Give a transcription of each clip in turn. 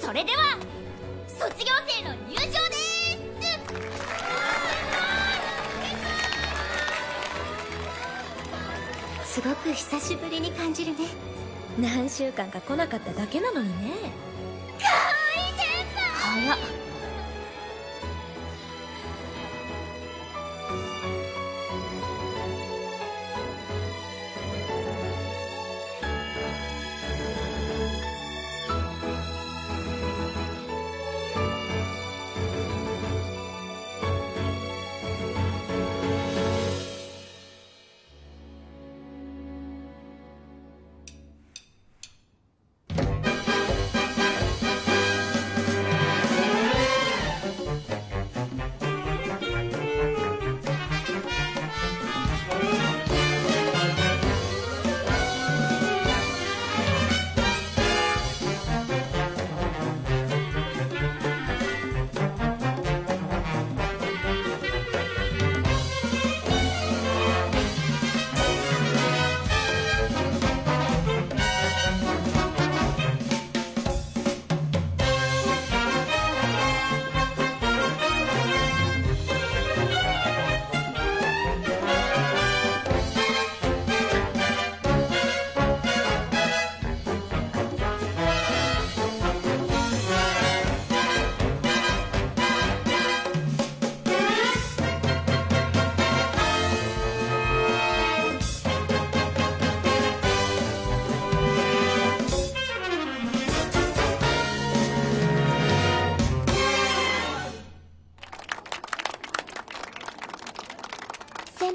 それでは卒業生の入場です。すごく久しぶりに感じるね。何週間か来なかっただけなのにね。かわいい先輩早っ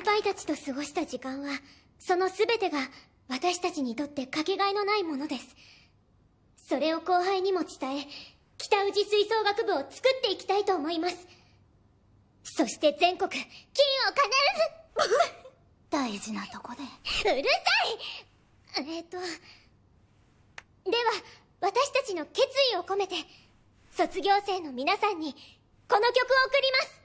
輩たちと過ごした時間はその全てが私たちにとってかけがえのないものです。それを後輩にも伝え北宇治吹奏楽部を作っていきたいと思います。そして全国金を兼ねる大事なとこで。うるさい。えっ、とでは私たちの決意を込めて卒業生の皆さんにこの曲を送ります